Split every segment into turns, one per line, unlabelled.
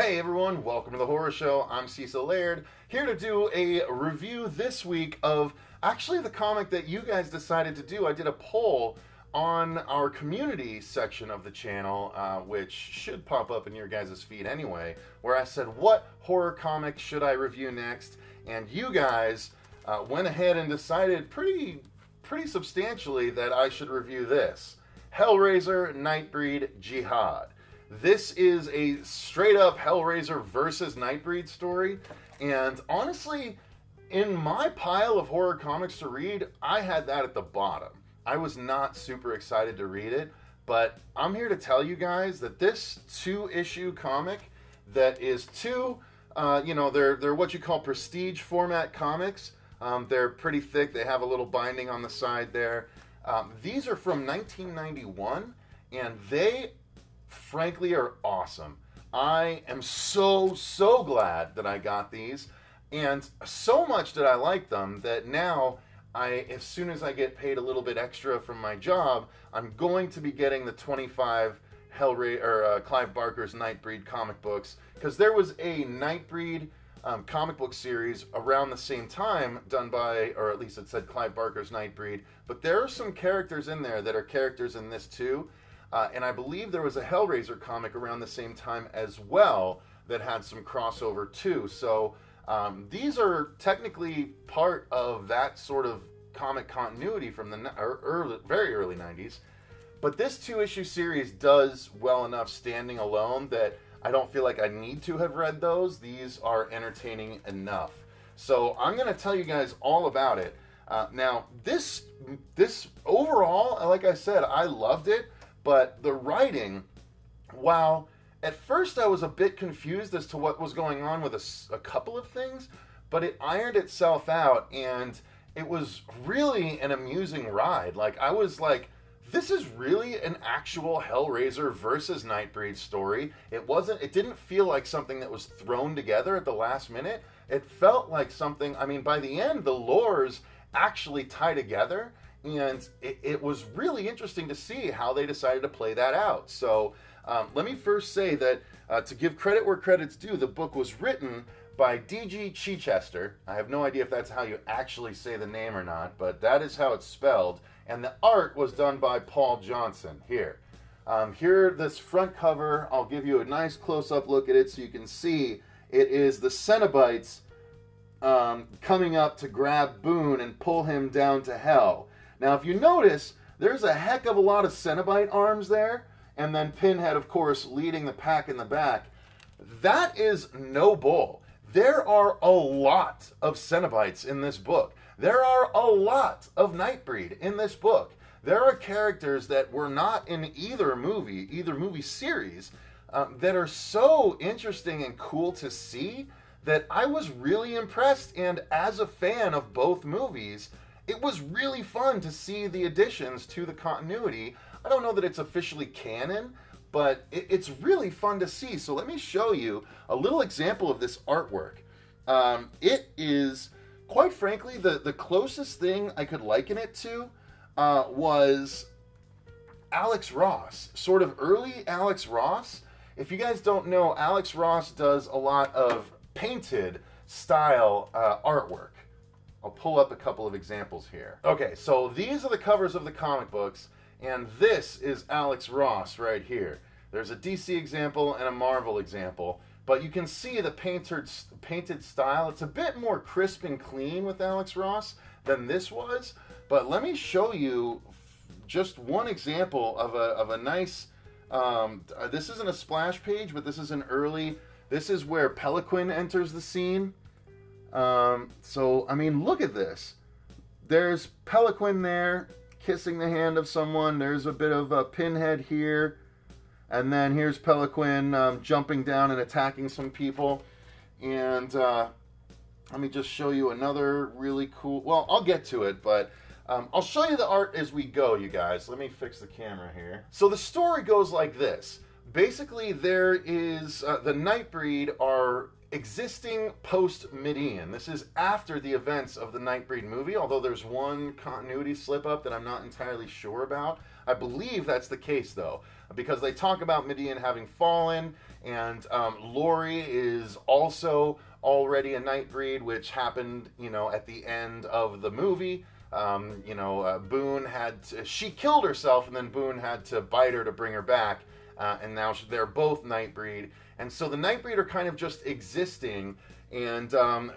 Hey everyone, welcome to the Horror Show. I'm Cecil Laird, here to do a review this week of actually the comic that you guys decided to do. I did a poll on our community section of the channel, uh, which should pop up in your guys' feed anyway, where I said, What horror comic should I review next? And you guys uh, went ahead and decided pretty, pretty substantially that I should review this Hellraiser Nightbreed Jihad. This is a straight up Hellraiser versus Nightbreed story, and honestly, in my pile of horror comics to read, I had that at the bottom. I was not super excited to read it, but I'm here to tell you guys that this two issue comic that is two, uh, you know, they're they're what you call prestige format comics. Um, they're pretty thick. They have a little binding on the side there. Um, these are from 1991, and they frankly are awesome. I am so, so glad that I got these. And so much did I like them that now I, as soon as I get paid a little bit extra from my job, I'm going to be getting the 25 Hellray or uh, Clive Barker's Nightbreed comic books because there was a Nightbreed um, comic book series around the same time done by, or at least it said Clive Barker's Nightbreed. But there are some characters in there that are characters in this too uh, and I believe there was a Hellraiser comic around the same time as well that had some crossover too. So um, these are technically part of that sort of comic continuity from the early, very early 90s. But this two issue series does well enough standing alone that I don't feel like I need to have read those. These are entertaining enough. So I'm going to tell you guys all about it. Uh, now, this this overall, like I said, I loved it. But the writing, while at first I was a bit confused as to what was going on with a, a couple of things, but it ironed itself out and it was really an amusing ride. Like, I was like, this is really an actual Hellraiser versus Nightbreed story. It wasn't, it didn't feel like something that was thrown together at the last minute. It felt like something, I mean, by the end, the lores actually tie together and it, it, was really interesting to see how they decided to play that out. So um, let me first say that uh, to give credit where credit's due, the book was written by D.G. Chichester. I have no idea if that's how you actually say the name or not, but that is how it's spelled. And the art was done by Paul Johnson. Here. Um, here, this front cover, I'll give you a nice close up look at it so you can see it is the Cenobites um, coming up to grab Boone and pull him down to hell. Now, if you notice, there's a heck of a lot of Cenobite arms there, and then Pinhead, of course, leading the pack in the back. That is no bull. There are a lot of Cenobites in this book. There are a lot of Nightbreed in this book. There are characters that were not in either movie, either movie series, um, that are so interesting and cool to see that I was really impressed. And as a fan of both movies, it was really fun to see the additions to the continuity. I don't know that it's officially canon, but it, it's really fun to see. So let me show you a little example of this artwork. Um, it is, quite frankly, the, the closest thing I could liken it to uh, was Alex Ross, sort of early Alex Ross. If you guys don't know, Alex Ross does a lot of painted style uh, artwork. I'll pull up a couple of examples here. Okay, so these are the covers of the comic books, and this is Alex Ross right here. There's a DC example and a Marvel example, but you can see the painted, painted style. It's a bit more crisp and clean with Alex Ross than this was, but let me show you just one example of a, of a nice, um, uh, this isn't a splash page, but this is an early, this is where Peloquin enters the scene um, so, I mean, look at this. There's Peloquin there kissing the hand of someone. There's a bit of a pinhead here. And then here's Peloquin um, jumping down and attacking some people. And uh, let me just show you another really cool. Well, I'll get to it, but um, I'll show you the art as we go, you guys. Let me fix the camera here. So the story goes like this. Basically, there is uh, the Nightbreed are existing post Midian. This is after the events of the Nightbreed movie, although there's one continuity slip up that I'm not entirely sure about. I believe that's the case though, because they talk about Midian having fallen, and um, Laurie is also already a Nightbreed, which happened, you know, at the end of the movie. Um, you know, uh, Boone had to, she killed herself, and then Boone had to bite her to bring her back, uh, and now they're both Nightbreed, and so the Nightbreed are kind of just existing, and um,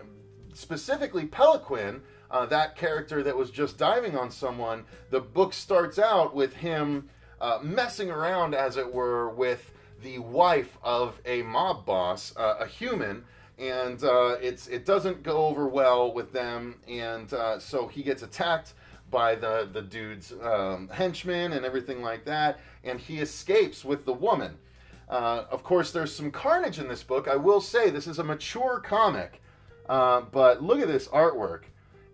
specifically Peloquin, uh, that character that was just diving on someone. The book starts out with him uh, messing around, as it were, with the wife of a mob boss, uh, a human and uh, it's it doesn't go over well with them, and uh, so he gets attacked by the the dude's um, henchmen and everything like that, and he escapes with the woman. Uh, of course, there's some carnage in this book. I will say this is a mature comic, uh, but look at this artwork.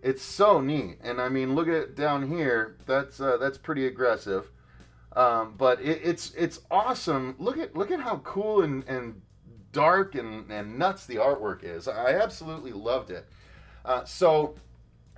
It's so neat, and I mean, look at it down here. That's uh, that's pretty aggressive. Um, but it, it's it's awesome. Look at look at how cool and, and dark and, and nuts the artwork is. I absolutely loved it. Uh, so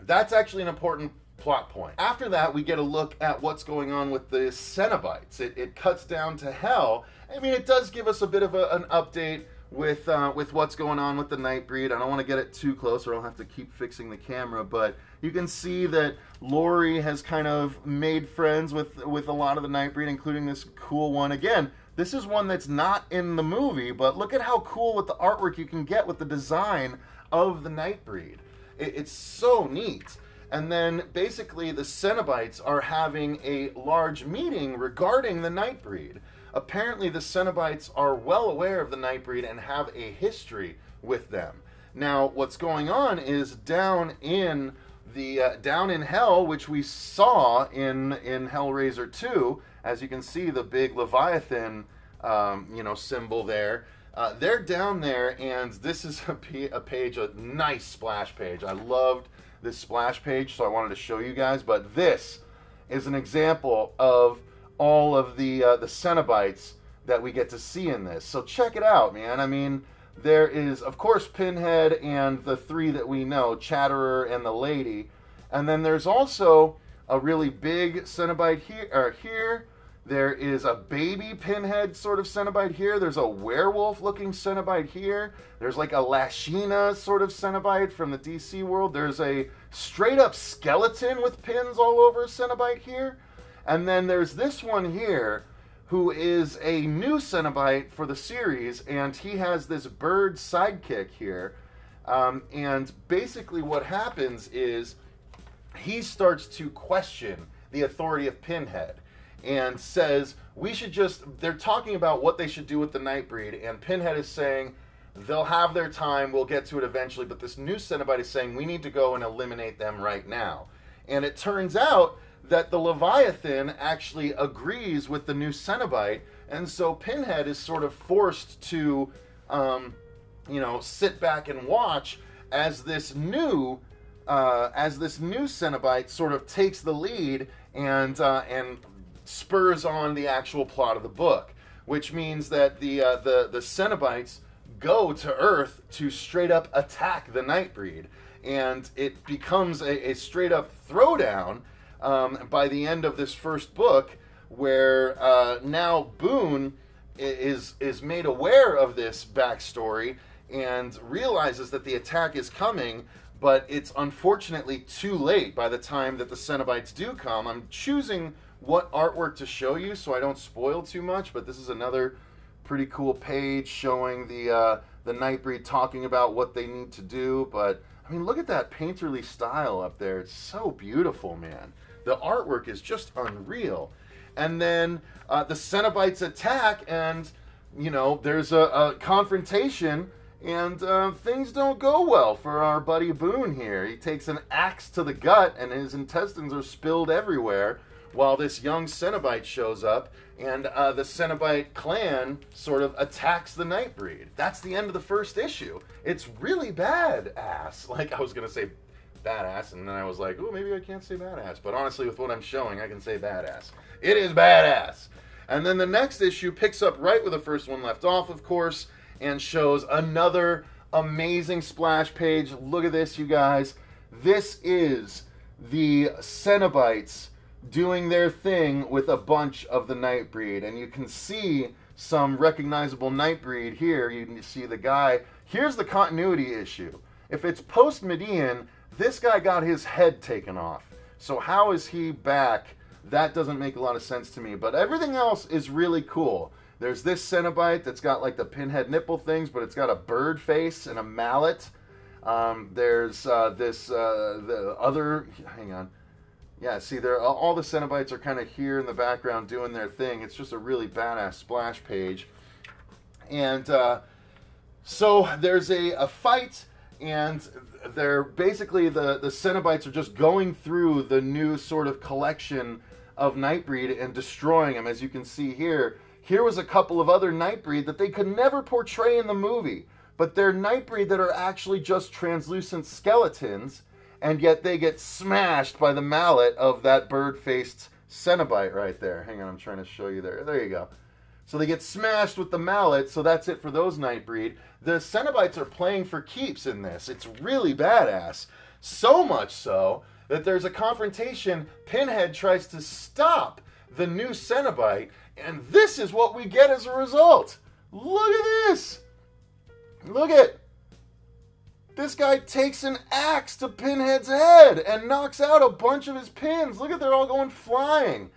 that's actually an important plot point. After that, we get a look at what's going on with the Cenobites. It, it cuts down to hell. I mean, it does give us a bit of a, an update with uh, with what's going on with the Nightbreed. I don't want to get it too close, or I'll have to keep fixing the camera. But you can see that Laurie has kind of made friends with with a lot of the Nightbreed, including this cool one. Again, this is one that's not in the movie, but look at how cool with the artwork you can get with the design of the Nightbreed. It, it's so neat. And then basically the Cenobites are having a large meeting regarding the Nightbreed. Apparently the Cenobites are well aware of the Nightbreed and have a history with them. Now, what's going on is down in the uh, down in hell, which we saw in in Hellraiser 2, as you can see the big Leviathan, um, you know, symbol there. Uh, they're down there, and this is a, page, a nice splash page. I loved this splash page, so I wanted to show you guys. But this is an example of all of the uh, the Cenobites that we get to see in this. So check it out, man. I mean, there is, of course, Pinhead and the three that we know, Chatterer and the Lady, and then there's also a really big Cenobite here. Or here, there is a baby Pinhead sort of Cenobite here. There's a werewolf-looking Cenobite here. There's like a Lashina sort of Cenobite from the DC world. There's a straight-up skeleton with pins all over Cenobite here. And then there's this one here who is a new Cenobite for the series, and he has this bird sidekick here. Um, and basically, what happens is he starts to question the authority of Pinhead and says, We should just. They're talking about what they should do with the Nightbreed, and Pinhead is saying, They'll have their time, we'll get to it eventually, but this new Cenobite is saying, We need to go and eliminate them right now. And it turns out that the Leviathan actually agrees with the new Cenobite, and so Pinhead is sort of forced to, um, you know, sit back and watch as this new, uh, as this new Cenobite sort of takes the lead and uh, and spurs on the actual plot of the book, which means that the uh, the the Cenobites go to Earth to straight up attack the Nightbreed, and it becomes a, a straight up throwdown um, by the end of this first book, where uh, now Boone is is made aware of this backstory and realizes that the attack is coming, but it's unfortunately too late by the time that the Cenobites do come. I'm choosing what artwork to show you so I don't spoil too much, but this is another pretty cool page showing the uh, the Nightbreed talking about what they need to do. But I mean, look at that painterly style up there. It's so beautiful, man. The artwork is just unreal. And then uh, the Cenobites attack, and you know, there's a, a confrontation, and uh, things don't go well for our buddy Boone here. He takes an axe to the gut, and his intestines are spilled everywhere. While this young Cenobite shows up, and uh, the Cenobite clan sort of attacks the Nightbreed. That's the end of the first issue. It's really bad ass. Like I was gonna say badass, and then I was like, oh, maybe I can't say badass. But honestly, with what I'm showing, I can say badass. It is badass. And then the next issue picks up right where the first one left off, of course, and shows another amazing splash page. Look at this, you guys. This is the Cenobites doing their thing with a bunch of the Nightbreed. And you can see some recognizable Nightbreed here. You can see the guy. Here's the continuity issue. If it's post Midian, this guy got his head taken off. So how is he back? That doesn't make a lot of sense to me. But everything else is really cool. There's this Cenobite that's got like the pinhead nipple things, but it's got a bird face and a mallet. Um, there's uh, this uh, the other. Hang on. Yeah, see, there all the Cenobites are kind of here in the background doing their thing. It's just a really badass splash page, and uh, so there's a, a fight, and they're basically the the Cenobites are just going through the new sort of collection of Nightbreed and destroying them, as you can see here. Here was a couple of other Nightbreed that they could never portray in the movie but they're Nightbreed that are actually just translucent skeletons, and yet they get smashed by the mallet of that bird-faced Cenobite right there. Hang on, I'm trying to show you there. There you go. So they get smashed with the mallet, so that's it for those Nightbreed. The Cenobites are playing for keeps in this. It's really badass. So much so that there's a confrontation. Pinhead tries to stop the new Cenobite, and this is what we get as a result. Look at this! Look at this guy takes an axe to Pinhead's head and knocks out a bunch of his pins. Look at they're all going flying.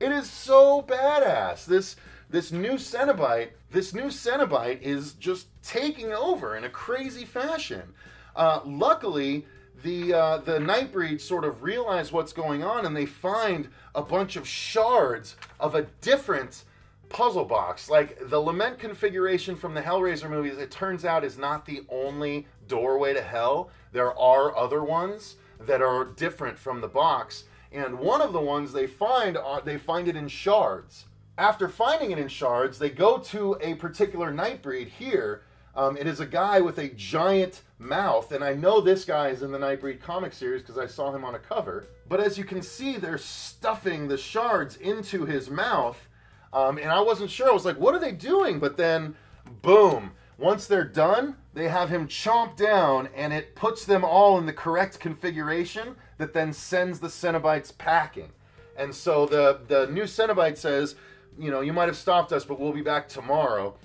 It is so badass. This this new Cenobite, this new Cenobite is just taking over in a crazy fashion. Uh, luckily, the uh, the Nightbreed sort of realize what's going on and they find a bunch of shards of a different puzzle box. Like the lament configuration from the Hellraiser movies, it turns out is not the only doorway to hell. There are other ones that are different from the box, and one of the ones they find are, they find it in shards. After finding it in shards, they go to a particular Nightbreed here. Um, it is a guy with a giant mouth, and I know this guy is in the Nightbreed comic series because I saw him on a cover. But as you can see, they're stuffing the shards into his mouth, um, and I wasn't sure. I was like, what are they doing? But then, boom. Once they're done, they have him chomp down, and it puts them all in the correct configuration that then sends the Cenobites packing. And so the, the new Cenobite says, you know, you might have stopped us, but we'll be back tomorrow.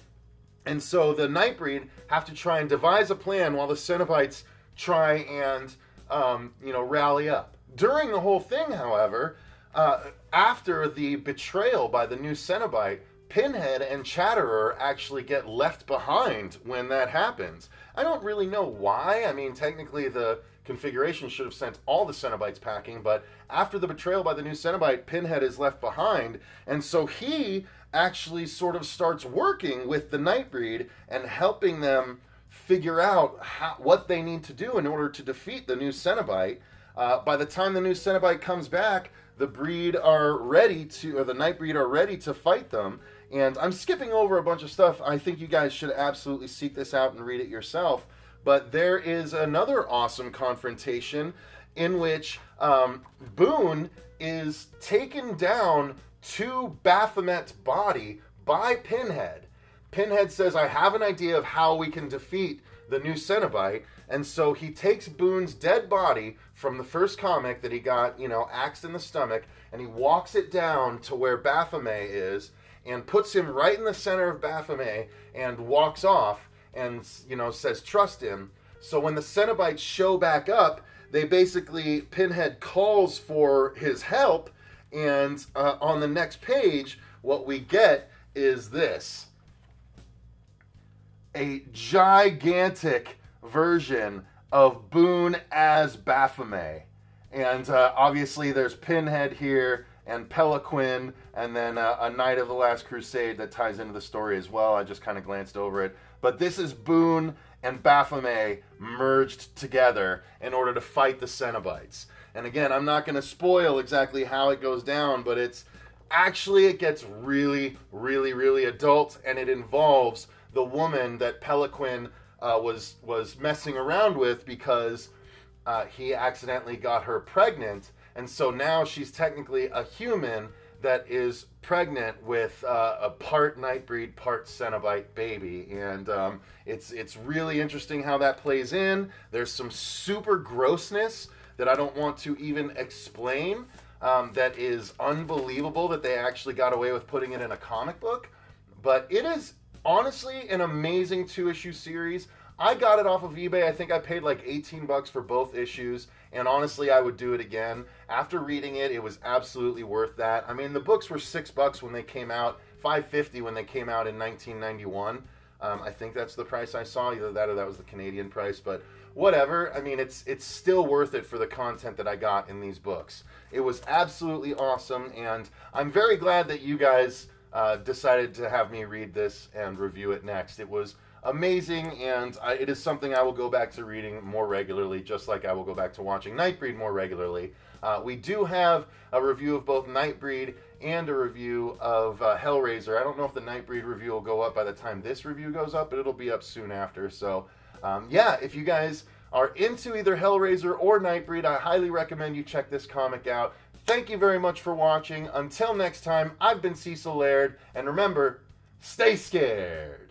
And so the Nightbreed have to try and devise a plan while the Cenobites try and, um, you know, rally up. During the whole thing, however, uh, after the betrayal by the new Cenobite, Pinhead and Chatterer actually get left behind when that happens. I don't really know why. I mean, technically, the configuration should have sent all the Cenobites packing, but after the betrayal by the new Cenobite, Pinhead is left behind, and so he actually sort of starts working with the Nightbreed and helping them figure out how, what they need to do in order to defeat the new Cenobite. Uh, by the time the new Cenobite comes back, the breed are ready to, or the Nightbreed are ready to fight them. And I'm skipping over a bunch of stuff. I think you guys should absolutely seek this out and read it yourself. But there is another awesome confrontation in which um, Boone is taken down to Baphomet's body by Pinhead. Pinhead says, I have an idea of how we can defeat the new Cenobite. And so he takes Boone's dead body from the first comic that he got, you know, axed in the stomach, and he walks it down to where Baphomet is and puts him right in the center of Baphomet and walks off and, you know, says, trust him. So when the Cenobites show back up, they basically, Pinhead calls for his help, and uh, on the next page, what we get is this a gigantic version of Boone as Baphomet. And uh, obviously, there's Pinhead here and Peloquin, and then uh, a Knight of the Last Crusade that ties into the story as well. I just kind of glanced over it. But this is Boone and Baphomet merged together in order to fight the Cenobites. And again, I'm not going to spoil exactly how it goes down, but it's actually, it gets really, really, really adult, and it involves the woman that Peloquin uh, was was messing around with because uh, he accidentally got her pregnant, and so now she's technically a human that is pregnant with uh, a part Nightbreed, part Cenobite baby, and um, it's it's really interesting how that plays in. There's some super grossness that I don't want to even explain. Um, that is unbelievable that they actually got away with putting it in a comic book, but it is honestly an amazing two issue series. I got it off of eBay. I think I paid like 18 bucks for both issues, and honestly, I would do it again. After reading it, it was absolutely worth that. I mean, the books were six bucks when they came out, 5.50 when they came out in 1991. Um, I think that's the price I saw. Either that or that was the Canadian price, but whatever. I mean, it's it's still worth it for the content that I got in these books. It was absolutely awesome, and I'm very glad that you guys uh, decided to have me read this and review it next. It was amazing, and I, it is something I will go back to reading more regularly, just like I will go back to watching Nightbreed more regularly. Uh, we do have a review of both Nightbreed and a review of uh, Hellraiser. I don't know if the Nightbreed review will go up by the time this review goes up, but it'll be up soon after. So, um, yeah, if you guys are into either Hellraiser or Nightbreed, I highly recommend you check this comic out. Thank you very much for watching. Until next time, I've been Cecil Laird, and remember, stay scared.